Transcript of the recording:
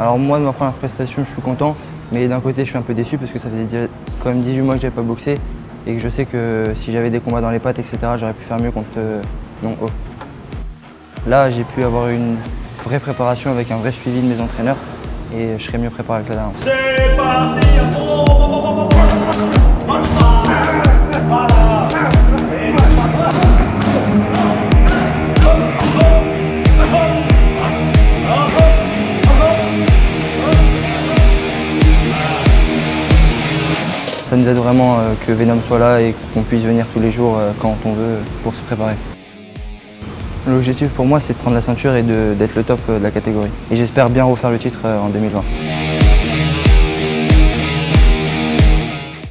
Alors moi, de ma première prestation, je suis content, mais d'un côté, je suis un peu déçu parce que ça faisait quand même 18 mois que j'avais pas boxé et que je sais que si j'avais des combats dans les pattes, etc., j'aurais pu faire mieux contre euh, non haut. Là, j'ai pu avoir une vraie préparation avec un vrai suivi de mes entraîneurs et je serai mieux préparé avec la dernière. Ça nous aide vraiment euh, que Venom soit là et qu'on puisse venir tous les jours euh, quand on veut pour se préparer. L'objectif pour moi, c'est de prendre la ceinture et d'être le top euh, de la catégorie. Et j'espère bien refaire le titre en 2020.